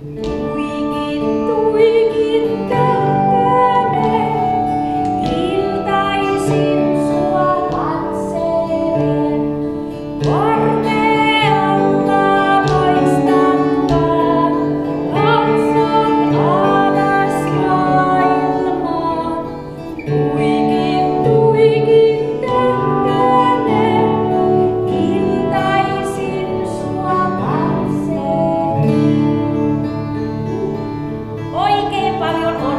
Mm-hmm. by your